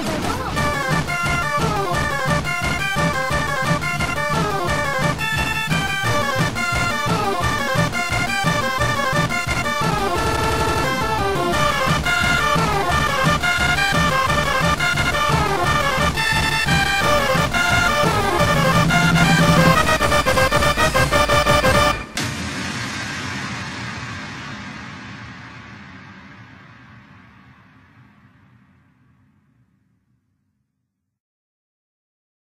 Oh, my God.